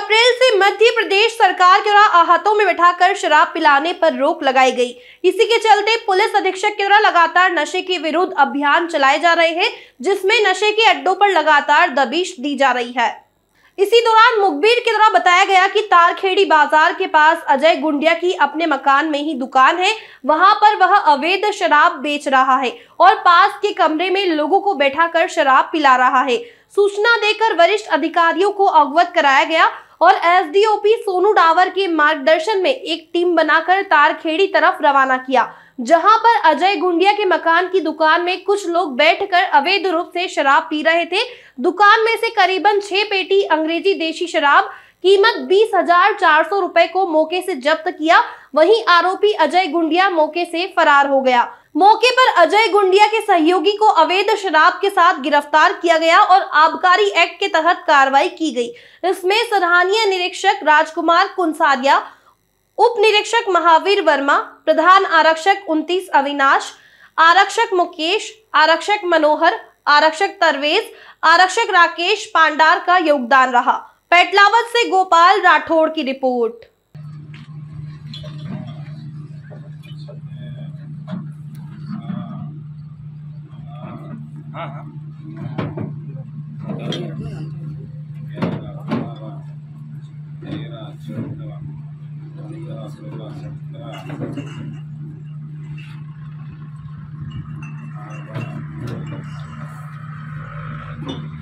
प्रदेश सरकार के द्वारा आहतों में बैठाकर शराब पिलाने पर रोक लगाई गई। इसी के चलते पुलिस अधीक्षक के द्वारा लगातार नशे के विरुद्ध अभियान चलाए जा रहे हैं, जिसमें नशे के अड्डों पर लगातार दबिश दी जा रही है। इसी दौरान मुखबिर के द्वारा बताया गया कि तारखेड़ी बाज़ार के पास अजय गुंडिया की अपने मकान में ही दुकान है। वहाँ पर वह अवैध शराब बेच रहा है और पास के कमरे में लोगों को बैठाकर शराब पिला रहा है। सूचना देकर वरिष्ठ अधिकारियों को अवगत कराया गया और एसडीओपी सोनू डावर के मार्गदर्शन में एक टीम बनाकर तारखेड़ी तरफ़ रवाना किया। जहाँ पर अजय गुंडिया के मकान की दुकान में कुछ लोग बैठकर अवैध रूप से शराब पी रहे थे। दुकान में से करीबन छह पेटी अंग्रेज़ी देशी शराब, कीमत बीस हज़ार चार सौ रुपए को मौके से जब्त किया। वहीं आरोपी अजय गुंडिया मौके से फरार हो गया। मौके पर अजय गुंडिया के सहयोगी को अवैध शराब के साथ गिरफ़्तार किया गया और आबकारी एक्ट के तहत कार्रवाई की गई। इसमें सराहनीय निरीक्षक राजकुमार कुंसारिया उप निरीक्षक महावीर वर्मा प्रधान आरक्षक 29 अविनाश आरक्षक मुकेश आरक्षक मनोहर आरक्षक तरवेज आरक्षक राकेश पांडार का योगदान रहा पेटलावत से गोपाल राठौड़ की रिपोर्ट हाँ हाँ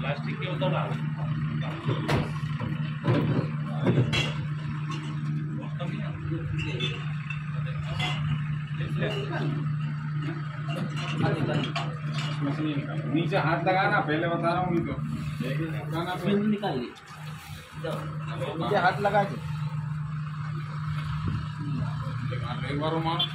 प्लास्टिक के उतर नीचे हाथ लगाना पहले बता रहा हूँ तो निकाल ली नीचे हाथ लगा के। मार